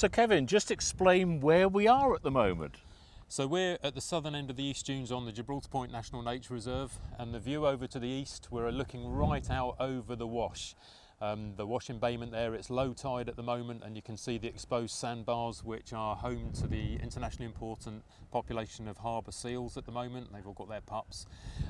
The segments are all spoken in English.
So, Kevin, just explain where we are at the moment. So we're at the southern end of the East Dunes on the Gibraltar Point National Nature Reserve and the view over to the east we're looking right out over the wash. Um, the wash embayment there, it's low tide at the moment and you can see the exposed sandbars which are home to the internationally important population of harbour seals at the moment. They've all got their pups.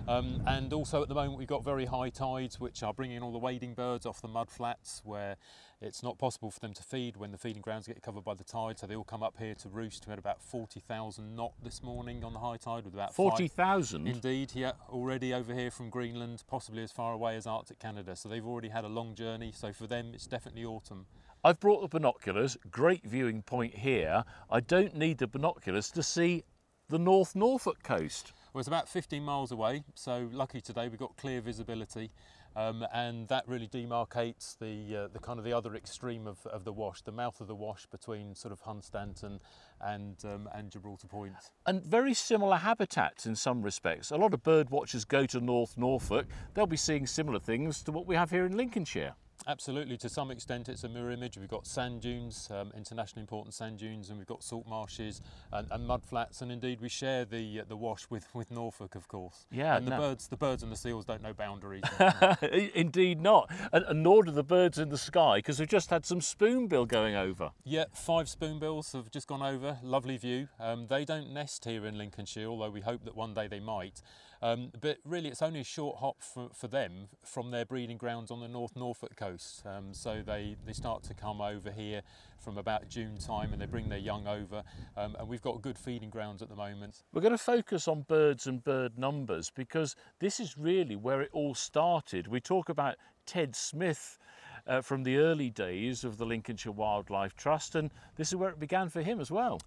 Um, and also at the moment we've got very high tides which are bringing all the wading birds off the mud flats where it's not possible for them to feed when the feeding grounds get covered by the tide, so they all come up here to roost. We had about 40,000 knot this morning on the high tide with about 40,000? Indeed, yeah, already over here from Greenland, possibly as far away as Arctic Canada. So they've already had a long journey, so for them it's definitely autumn. I've brought the binoculars, great viewing point here. I don't need the binoculars to see the North Norfolk coast. Well, it's about 15 miles away, so lucky today we've got clear visibility. Um, and that really demarcates the uh, the kind of the other extreme of, of the wash, the mouth of the wash between sort of Hunstanton and um, and Gibraltar Point. And very similar habitats in some respects. A lot of bird watchers go to North Norfolk. They'll be seeing similar things to what we have here in Lincolnshire. Absolutely, to some extent it's a mirror image. We've got sand dunes, um, internationally important sand dunes, and we've got salt marshes and, and mud flats, and indeed we share the uh, the wash with, with Norfolk, of course. Yeah, and the no. birds, the birds and the seals don't know boundaries. Indeed not, and, and nor do the birds in the sky, because we've just had some spoonbill going over. yeah, five spoonbills have just gone over. Lovely view. Um, they don't nest here in Lincolnshire, although we hope that one day they might. Um, but really, it's only a short hop for, for them from their breeding grounds on the North Norfolk coast. Um, so they, they start to come over here from about June time and they bring their young over. Um, and we've got good feeding grounds at the moment. We're going to focus on birds and bird numbers because this is really where it all started. We talk about Ted Smith uh, from the early days of the Lincolnshire Wildlife Trust, and this is where it began for him as well.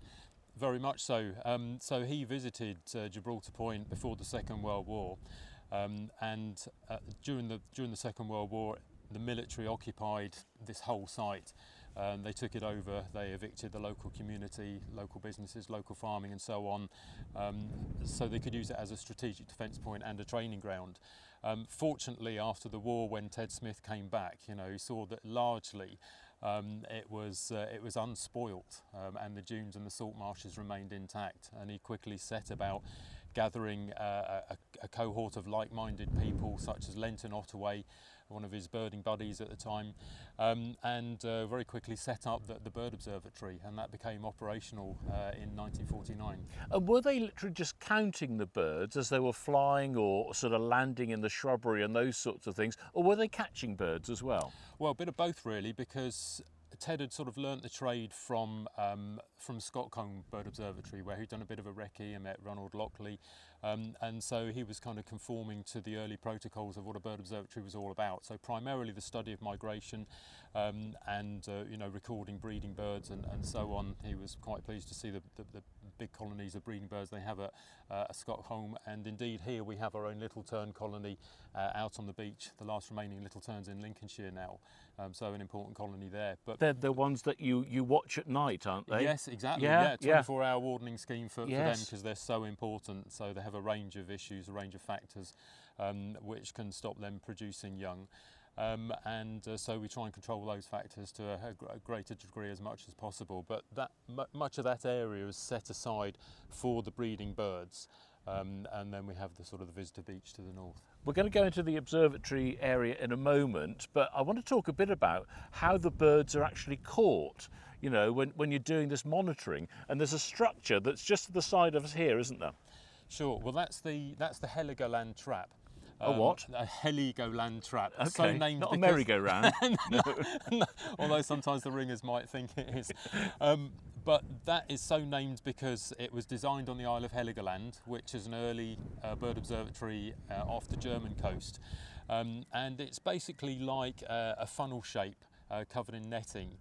Very much so. Um, so he visited uh, Gibraltar Point before the Second World War, um, and uh, during the during the Second World War, the military occupied this whole site. Um, they took it over. They evicted the local community, local businesses, local farming, and so on, um, so they could use it as a strategic defence point and a training ground. Um, fortunately, after the war, when Ted Smith came back, you know, he saw that largely um, it was uh, it was unspoilt, um, and the dunes and the salt marshes remained intact. And he quickly set about gathering uh, a, a cohort of like-minded people, such as Lenton Ottaway, one of his birding buddies at the time, um, and uh, very quickly set up the, the bird observatory, and that became operational uh, in 1949. And were they literally just counting the birds as they were flying or sort of landing in the shrubbery and those sorts of things, or were they catching birds as well? Well, a bit of both really, because Ted had sort of learnt the trade from um, from Skokholm Bird Observatory, where he'd done a bit of a recce and met Ronald Lockley, um, and so he was kind of conforming to the early protocols of what a bird observatory was all about. So primarily the study of migration um, and uh, you know recording breeding birds and, and so on. He was quite pleased to see the, the, the big colonies of breeding birds they have at, uh, at Skokholm, and indeed here we have our own little tern colony uh, out on the beach, the last remaining little terns in Lincolnshire now. Um, so an important colony there. But They're the ones that you, you watch at night, aren't they? Yes, exactly. Yeah, Yeah, yeah. 24 hour wardening scheme for, for them because they're so important. So they have a range of issues, a range of factors um, which can stop them producing young. Um, and uh, so we try and control those factors to a, a greater degree as much as possible. But that mu- much of that area is set aside for the breeding birds. Um, and then we have the sort of the visitor beach to the north. We're going to go into the observatory area in a moment, but I want to talk a bit about how the birds are actually caught. You know, when, when you're doing this monitoring, and there's a structure that's just to the side of us here, isn't there? Sure. Well, that's the that's the Heligoland trap. A what? A Heligoland trap. So named not a merry-go-round. although sometimes the ringers might think it is. Um, but that is so named because it was designed on the Isle of Heligoland, which is an early uh, bird observatory uh, off the German coast. Um, and it's basically like uh, a funnel shape uh, covered in netting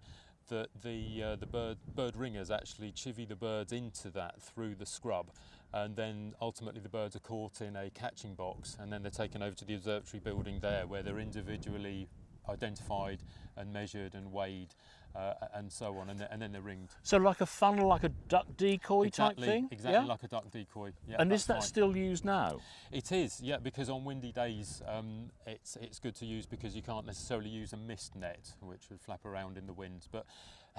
that the uh, the bird bird ringers actually chivvy the birds into that through the scrub and then ultimately the birds are caught in a catching box and then they're taken over to the observatory building there where they're individually identified and measured and weighed uh, and so on and, then- and then they're ringed So like a funnel, like a duck decoy exactly type thing? exactly yeah? like a duck decoy yeah and is that right. still used now? It is, yeah, because on windy days um, it's it's good to use because you can't necessarily use a mist net, which would flap around in the wind. But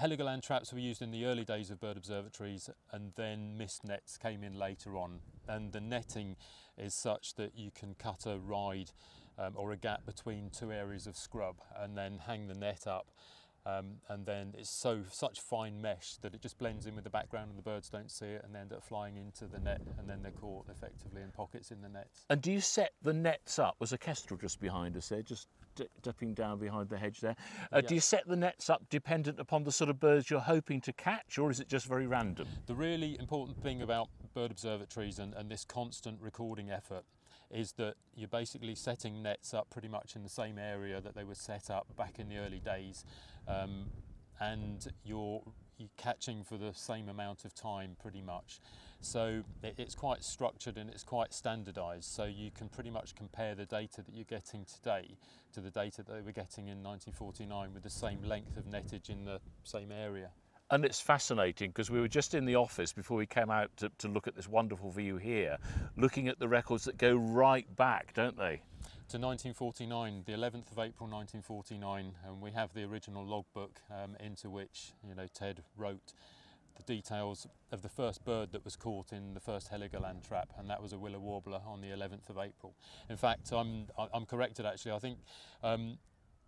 Heligoland traps were used in the early days of bird observatories and then mist nets came in later on. And the netting is such that you can cut a ride um, or a gap between two areas of scrub and then hang the net up um, and then it's so such fine mesh that it just blends in with the background and the birds don't see it and they end up flying into the net and then they're caught effectively in pockets in the nets. And do you set the nets up? Was a kestrel just behind us there, just dipping down behind the hedge there? Uh, Do you set the nets up dependent upon the sort of birds you're hoping to catch, or is it just very random? The really important thing about bird observatories and, and this constant recording effort is that you're basically setting nets up pretty much in the same area that they were set up back in the early days um, and you're, you're catching for the same amount of time pretty much. So it, it's quite structured and it's quite standardized. So you can pretty much compare the data that you're getting today to the data that they were getting in 1949 with the same length of nettage in the same area. And it's fascinating because we were just in the office before we came out to, to look at this wonderful view here, looking at the records that go right back, don't they? to 1949, the 11th of April 1949, and we have the original logbook um, into which you know Ted wrote the details of the first bird that was caught in the first Heligoland trap, and that was a willow warbler on the 11th of April. In fact, I'm I'm corrected actually. I think um,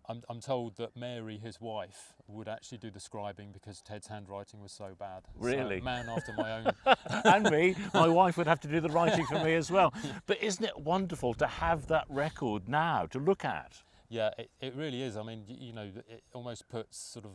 I'm, I'm, told that Mary, his wife, would actually do the scribing because Ted's handwriting was so bad. Really? So, man after my own. and me, my wife would have to do the writing for me as well. But isn't it wonderful to have that record now to look at? Yeah, it, it really is. I mean, you know, it almost puts sort of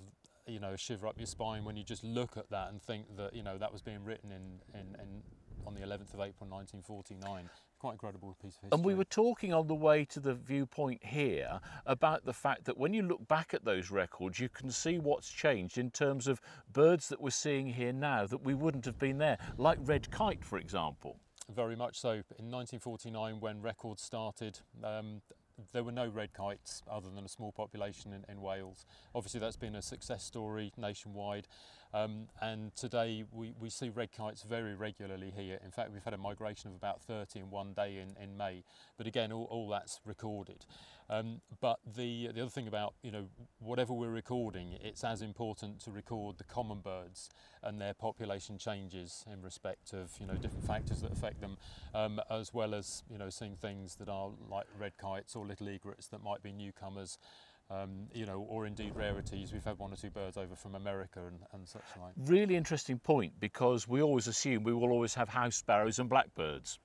you know a shiver up your spine when you just look at that and think that you know that was being written in, in, in on the 11th of April 1949 quite incredible piece of history. And we were talking on the way to the viewpoint here about the fact that when you look back at those records, you can see what's changed in terms of birds that we're seeing here now that we wouldn't have been there, like red kite, for example. Very much so. In 1949, when records started, um, there were no red kites other than a small population in, in Wales. Obviously that's been a success story nationwide um, and today we, we see red kites very regularly here. In fact we've had a migration of about 30 in one day in, in May but again all, all that's recorded. Um, but the, the other thing about, you know, whatever we're recording, it's as important to record the common birds and their population changes in respect of, you know, different factors that affect them, um, as well as, you know, seeing things that are like red kites or little egrets that might be newcomers um, you know, or indeed rarities. We've had one or two birds over from America and, and such like. Really interesting point because we always assume we will always have house sparrows and blackbirds.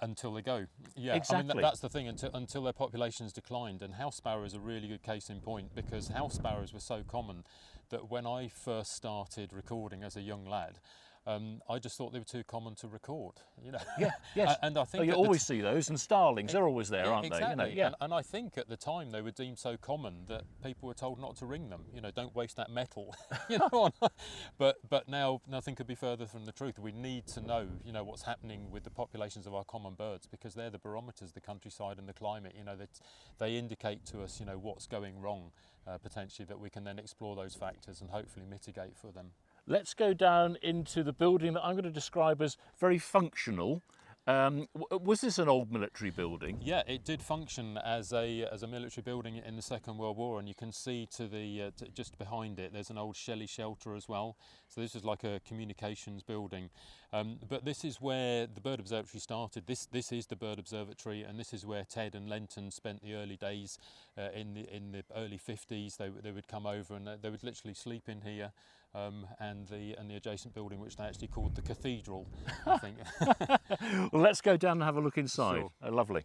Until they go, yeah. Exactly. I mean, that's the thing. Until until their populations declined, and house sparrows are a really good case in point because house sparrows were so common that when I first started recording as a young lad, um, I just thought they were too common to record. You know. Yeah. Yes. and I think oh, you always see those, and starlings. They're always there, aren't exactly. they? You know, yeah. And, and, I think at the time they were deemed so common that people were told not to ring them. You know, don't waste that metal. you know. but but now nothing could be further from the truth. We need to know, you know, what's happening with the populations of our common birds because they're the barometers, the countryside and the climate. You know, that they indicate to us, you know, what's going wrong uh, potentially that we can then explore those factors and hopefully mitigate for them. Let's go down into the building that I'm going to describe as very functional. Um, was this an old military building? Yeah, it did function as a as a military building in the Second World War, and you can see to the uh, to just behind it, there's an old Shelley shelter as well. So this is like a communications building, um, but this is where the bird observatory started. This this is the bird observatory, and this is where Ted and Lenton spent the early days uh, in the in the early 50s. They they would come over and they would literally sleep in here um, and the and the adjacent building, which they actually called the cathedral. I think. well, let's go down and have a look inside. Sure. Oh, lovely.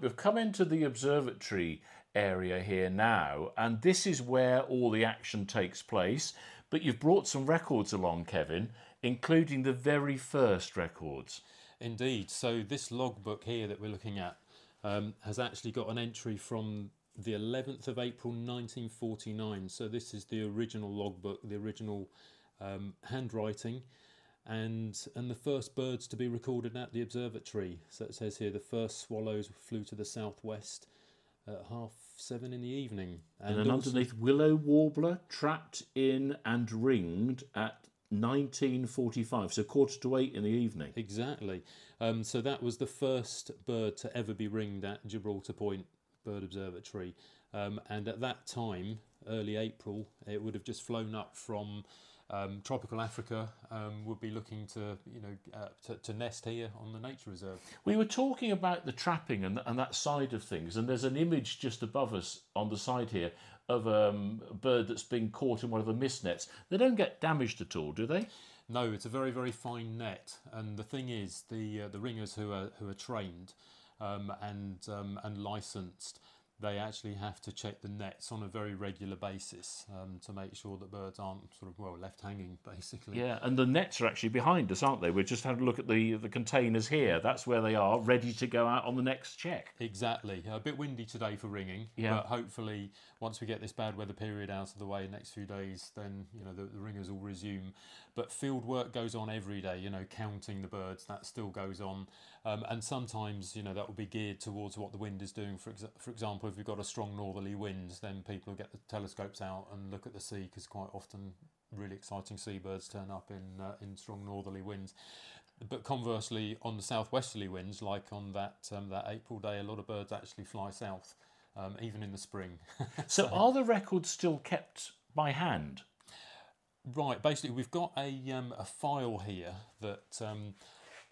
We've come into the observatory area here now, and this is where all the action takes place. But you've brought some records along, Kevin, including the very first records. Indeed. So this logbook here that we're looking at um, has actually got an entry from the 11th of April 1949. So this is the original logbook, the original um, handwriting, and and the first birds to be recorded at the observatory. So it says here the first swallows flew to the southwest at half seven in the evening. And, and then underneath willow warbler trapped in and ringed at 1945, so quarter to eight in the evening. Exactly. Um, so that was the first bird to ever be ringed at Gibraltar Point Bird Observatory. Um, and at that time, early April, it would have just flown up from um, tropical Africa um, would be looking to, you know, uh, to, to, nest here on the nature reserve. We were talking about the trapping and, and that side of things, and there's an image just above us on the side here of um, a bird that's been caught in one of the mist nets. They don't get damaged at all, do they? No, it's a very very fine net, and the thing is, the uh, the ringers who are who are trained um, and um, and licensed they actually have to check the nets on a very regular basis um, to make sure that birds aren't sort of well left hanging basically. Yeah, and the nets are actually behind us, aren't they? We're just having a look at the the containers here. That's where they are, ready to go out on the next check. Exactly. A bit windy today for ringing, yeah. but hopefully once we get this bad weather period out of the way, the next few days, then you know the, the ringers will resume. But field work goes on every day. You know, counting the birds that still goes on, um, and sometimes you know that will be geared towards what the wind is doing. For for example, if you've got a strong northerly wind, then people will get the telescopes out and look at the sea because quite often really exciting seabirds turn up in uh, in strong northerly winds. But conversely, on the southwesterly winds, like on that um, that April day, a lot of birds actually fly south um, even in the spring. so, are the records still kept by hand? Right. Basically, we've got a um, a file here that.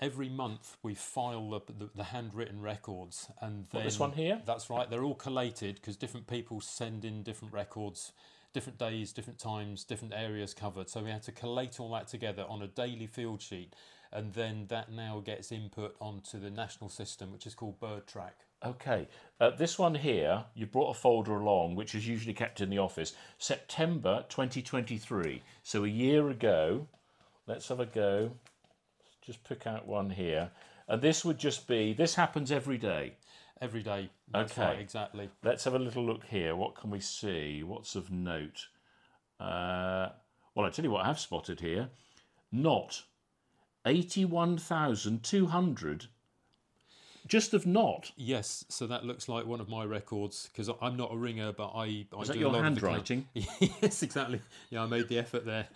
Every month we file the, the, the handwritten records and then what, this one here that's right they're all collated because different people send in different records different days different times different areas covered so we had to collate all that together on a daily field sheet and then that now gets input onto the national system which is called BirdTrack Okay, uh, this one here, you brought a folder along, which is usually kept in the office. September 2023, so a year ago. Let's have a go. Just pick out one here. And this would just be, this happens every day. Every day. That's okay, right, exactly. Let's have a little look here. What can we see? What's of note? Uh, well, I tell you what I have spotted here. Knot 81,200 just of knot. Yes, so that looks like one of my records because I'm not a ringer, but I. I Is that your handwriting? yes, exactly. Yeah, I made the effort there.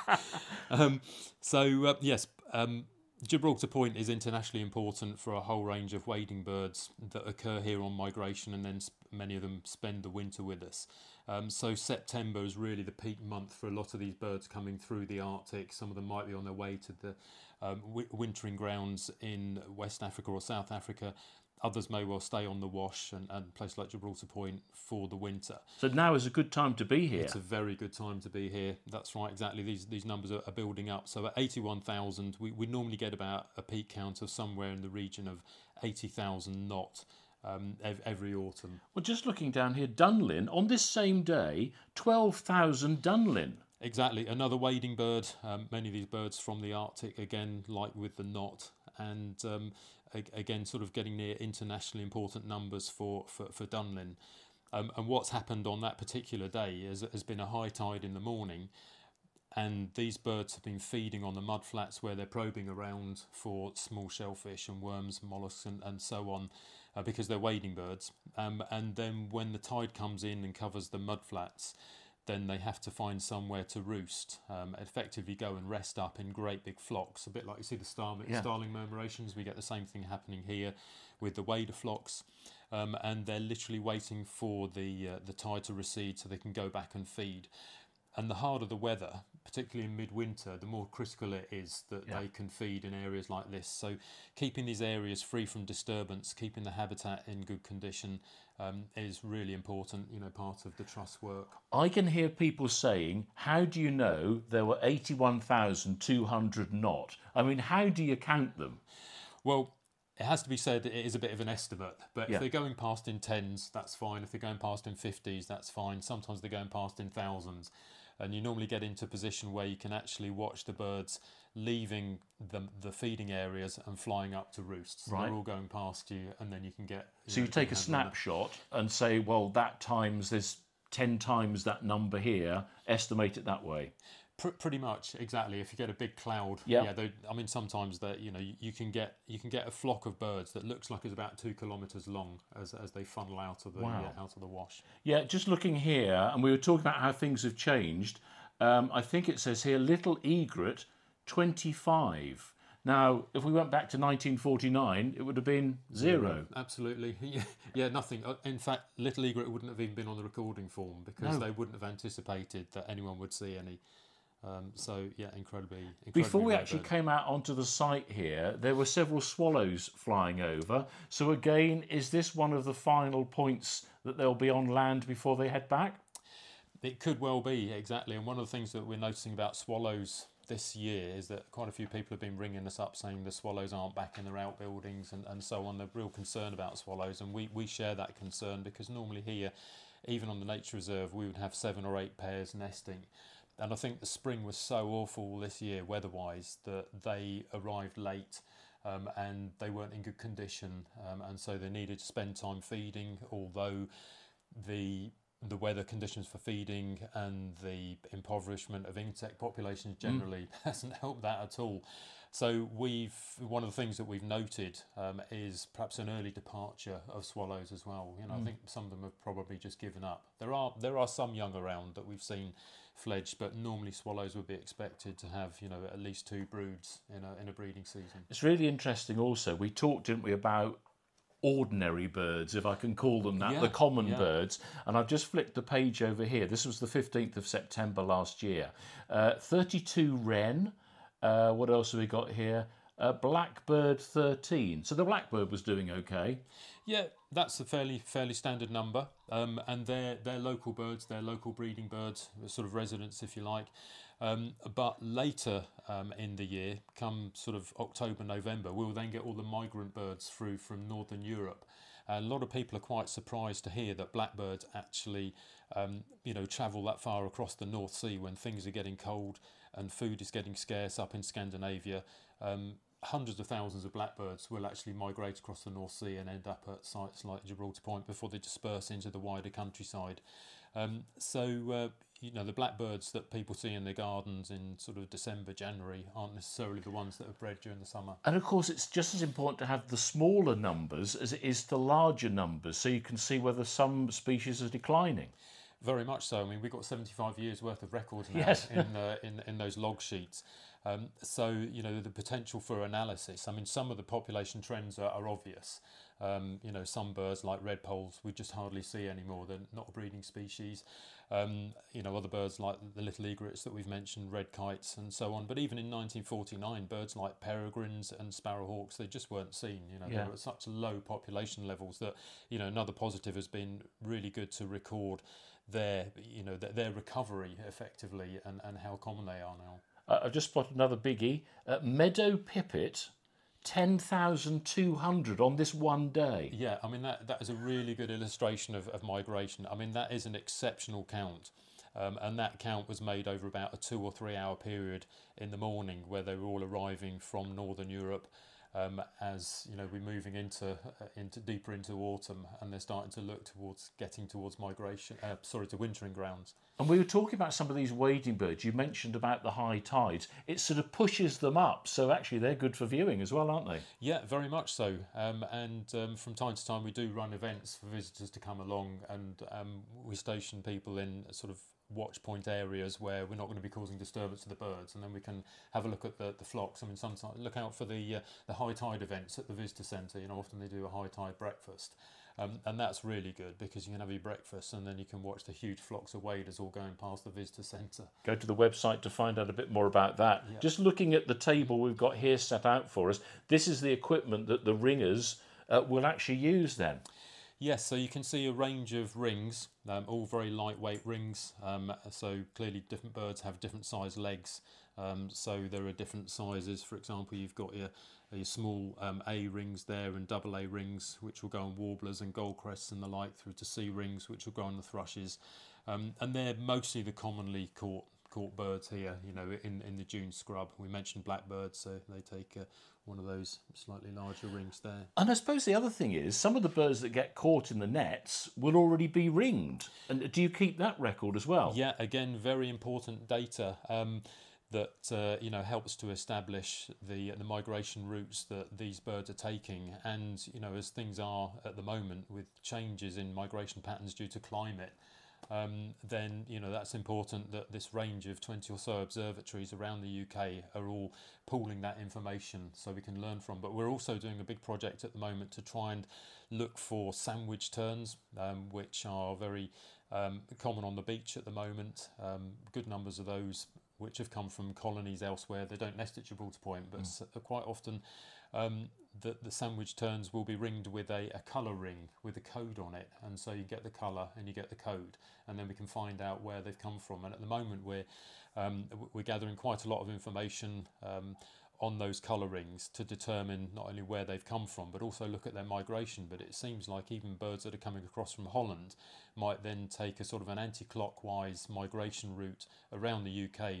um, so uh, yes, um, Gibraltar Point is internationally important for a whole range of wading birds that occur here on migration, and then many of them spend the winter with us. Um, so September is really the peak month for a lot of these birds coming through the Arctic. Some of them might be on their way to the um, wintering grounds in West Africa or South Africa. Others may well stay on the wash and, and places like Gibraltar Point for the winter. So now is a good time to be here. It's a very good time to be here. That's right, exactly. These these numbers are, are building up. So at 81,000, we, we normally get about a peak count of somewhere in the region of 80,000 knot. Um, every autumn. Well, just looking down here, Dunlin, on this same day, 12,000 Dunlin. Exactly, another wading bird. Um, many of these birds from the Arctic, again, like with the knot, and um, again, sort of getting near internationally important numbers for for, for Dunlin. Um, and what's happened on that particular day is, has been a high tide in the morning, and these birds have been feeding on the mudflats where they're probing around for small shellfish and worms, mollusks, and, and so on, uh, because they're wading birds. Um, and then when the tide comes in and covers the mudflats, then they have to find somewhere to roost, um, effectively go and rest up in great big flocks, a bit like you see the star- yeah. starling murmurations. We get the same thing happening here with the wader flocks, um, and they're literally waiting for the uh, the tide to recede so they can go back and feed. And the harder the weather, particularly in midwinter, the more critical it is that yeah. they can feed in areas like this. So, keeping these areas free from disturbance, keeping the habitat in good condition, um, is really important. You know, part of the trust work. I can hear people saying, "How do you know there were eighty-one thousand two hundred knot?" I mean, how do you count them? Well, it has to be said it is a bit of an estimate, but yeah. if they're going past in tens, that's fine. If they're going past in fifties, that's fine. Sometimes they're going past in thousands and you normally get into a position where you can actually watch the birds leaving the, the feeding areas and flying up to roosts. Right. They're all going past you, and then you can get. You so know, you take a snapshot and say, well, that times there's 10 times that number here, estimate it that way. Pr- pretty much exactly. If you get a big cloud, yep. yeah. I mean, sometimes that you know you, you, can get you can get a flock of birds that looks like it's about two kilometres long as, as they funnel out of the wow. out of the wash. Yeah, just looking here, and we were talking about how things have changed. Um, I think it says here little egret 25. Now, if we went back to 1949, it would have been zero. Absolutely. Yeah, yeah, nothing. Uh, In fact, Little Egret wouldn't have even been on the recording form because No. they wouldn't have anticipated that anyone would see any. Um, so, yeah, incredibly. incredibly Before we actually bird. came out onto the site here, there were several swallows flying over. So, again, is this one of the final points that they'll be on land before they head back? It could well be, exactly. And one of the things that we're noticing about swallows this year is that quite a few people have been ringing us up saying the swallows aren't back in their outbuildings and, and so on. They're real concerned about swallows, and we, we share that concern because normally here, even on the nature reserve, we would have seven or eight pairs nesting. And I think the spring was so awful this year, weather wise, that they arrived late. Um, and they weren't in good condition, um, and so they needed to spend time feeding. Although the the weather conditions for feeding and the impoverishment of insect populations generally hasn't helped that at all. So we've one of the things that we've noted um, is perhaps an early departure of swallows as well. You know, I think some of them have probably just given up. There are there are some young around that we've seen fledged, but normally swallows would be expected to have you know at least two broods in a in a breeding season. It's really interesting also. We talked, didn't we, about ordinary birds, if I can call them that, Yeah, the common yeah. birds. And I've just flicked the page over here. This was the 15th of September last year. Uh, 32 wren. Uh, what else have we got here? Uh, blackbird 13. So the blackbird was doing okay. Yeah, that's a fairly fairly standard number, um, and they're they're local birds, they're local breeding birds, sort of residents, if you like. Um, but later um, in the year, come sort of October, November, we'll then get all the migrant birds through from northern Europe. And a lot of people are quite surprised to hear that blackbirds actually, um, you know, travel that far across the North Sea when things are getting cold and food is getting scarce up in Scandinavia. Um, hundreds of thousands of blackbirds will actually migrate across the North Sea and end up at sites like Gibraltar Point before they disperse into the wider countryside. Um, so, uh, you know, the blackbirds that people see in their gardens in sort of December, January aren't necessarily the ones that are bred during the summer. And of course, it's just as important to have the smaller numbers as it is the larger numbers so you can see whether some species are declining. Very much so. I mean, we've got 75 years worth of records now Yes. in, uh, in in those log sheets. Um, so you know the potential for analysis. I mean, some of the population trends are, are obvious. Um, you know, some birds like redpolls we just hardly see anymore. They're not a breeding species. Um, you know, other birds like the little egrets that we've mentioned, red kites, and so on. But even in 1949, birds like peregrines and sparrowhawks they just weren't seen. You know, Yeah. they were at such low population levels that you know another positive has been really good to record their you know their, their recovery effectively and, and how common they are now. Uh, I've just spotted another biggie. Uh, meadow pipit, 10,200 on this one day. Yeah, I mean that that is a really good illustration of, of migration. I mean that is an exceptional count. Um, and that count was made over about a two or three hour period in the morning where they were all arriving from northern Europe um, as you know we're moving into uh, into deeper into autumn and they're starting to look towards getting towards migration uh, sorry to wintering grounds And we were talking about some of these wading birds. You mentioned about the high tides. It sort of pushes them up. So actually, they're good for viewing as well, aren't they? Yeah, very much so. Um, and um, from time to time, we do run events for visitors to come along, and um, we station people in sort of watch point areas where we're not going to be causing disturbance to the birds, and then we can have a look at the, the flocks. I mean, sometimes look out for the uh, the high tide events at the visitor centre. You know, often they do a high tide breakfast. Um, and that's really good because you can have your breakfast and then you can watch the huge flocks of waders all going past the visitor centre. Go to the website to find out a bit more about that. Just looking at the table we've got here set out for us, this is the equipment that the ringers uh, will actually use then. Yes, so you can see a range of rings, um, all very lightweight rings. Um, so clearly, different birds have different size legs. Um, so there are different sizes. For example, you've got your, your small um, A rings there and double A rings, which will go on warblers and goldcrests and the like, through to C rings, which will go on the thrushes. Um, and they're mostly the commonly caught caught birds here. You know, in in the dune scrub. We mentioned blackbirds, so they take uh, one of those slightly larger rings there. And I suppose the other thing is some of the birds that get caught in the nets will already be ringed. And do you keep that record as well? Yeah, again, very important data um, that uh, you know helps to establish the the migration routes that these birds are taking, and you know as things are at the moment with changes in migration patterns due to climate. Um, then you know that's important that this range of 20 or so observatories around the UK are all pooling that information so we can learn from. But we're also doing a big project at the moment to try and look for sandwich terns, um, which are very um, common on the beach at the moment. Um, good numbers of those which have come from colonies elsewhere. They don't nest at Gibraltar Point, but mm. quite often um, the, sandwich terns will be ringed with a, a colour ring with a code on it. And so you get the colour and you get the code, and then we can find out where they've come from. And at the moment, we're, um, we're gathering quite a lot of information um, on those colour rings to determine not only where they've come from but also look at their migration. But it seems like even birds that are coming across from Holland might then take a sort of an anti clockwise migration route around the UK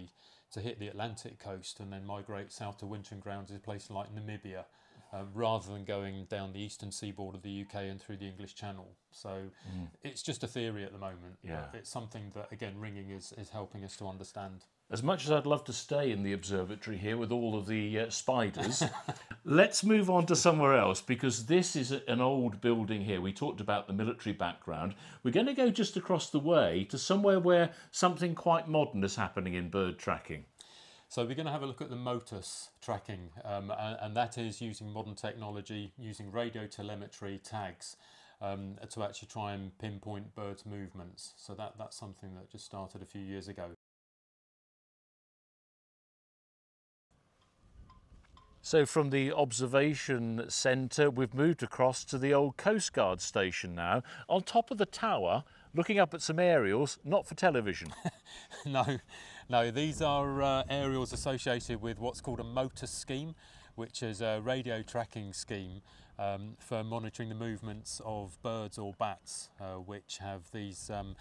to hit the Atlantic coast and then migrate south to wintering grounds in places like Namibia. Um, rather than going down the eastern seaboard of the UK and through the English Channel. So mm. it's just a theory at the moment. Yeah. It's something that, again, ringing is, is helping us to understand. As much as I'd love to stay in the observatory here with all of the uh, spiders, let's move on to somewhere else because this is an old building here. We talked about the military background. We're going to go just across the way to somewhere where something quite modern is happening in bird tracking. So we're going to have a look at the MOTUS tracking, um, and, and, that is using modern technology, using radio telemetry tags um, to actually try and pinpoint birds' movements. So that, that's something that just started a few years ago. So from the observation centre, we've moved across to the old Coast Guard station now. On top of the tower, looking up at some aerials, not for television. no, no, these are uh, aerials associated with what's called a MOTUS scheme, which is a radio tracking scheme um, for monitoring the movements of birds or bats, uh, which have these um,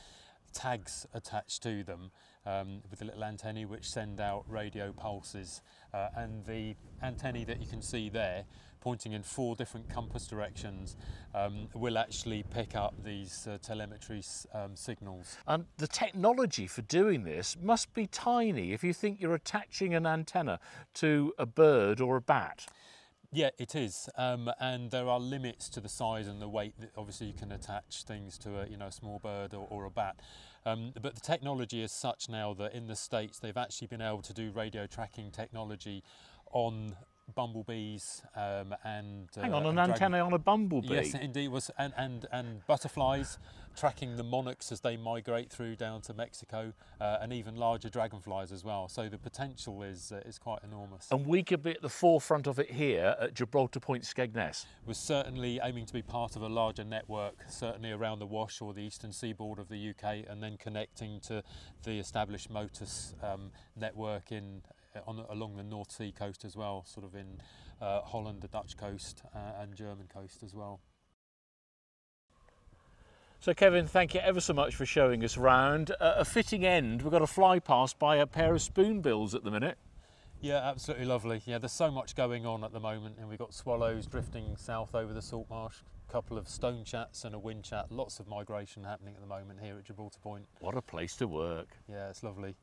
tags attached to them um, with the little antennae which send out radio pulses. Uh, and the antennae that you can see there, pointing in four different compass directions, um, will actually pick up these uh, telemetry um, signals. And the technology for doing this must be tiny if you think you're attaching an antenna to a bird or a bat. Yeah, it is, um, and there are limits to the size and the weight that obviously you can attach things to a you know a small bird or, or a bat. Um, but the technology is such now that in the States they've actually been able to do radio tracking technology on bumblebees um, and hang on uh, an antenna on a bumblebee? Yes indeed was and, and and butterflies tracking the monarchs as they migrate through down to Mexico uh, and even larger dragonflies as well. So the potential is uh, is quite enormous. And we could be at the forefront of it here at Gibraltar Point Skegness. We're certainly aiming to be part of a larger network certainly around the Wash or the eastern seaboard of the UK and then connecting to the established MOTUS um, network in on, along the North Sea coast as well, sort of in uh, Holland, the Dutch coast, uh, and German coast as well. So, Kevin, thank you ever so much for showing us around. Uh, a fitting end, we've got a fly past by a pair of spoonbills at the minute. Yeah, absolutely lovely. Yeah, there's so much going on at the moment, and we've got swallows drifting south over the salt marsh, a couple of stonechats and a whinchat. Lots of migration happening at the moment here at Gibraltar Point. What a place to work. Yeah, it's lovely.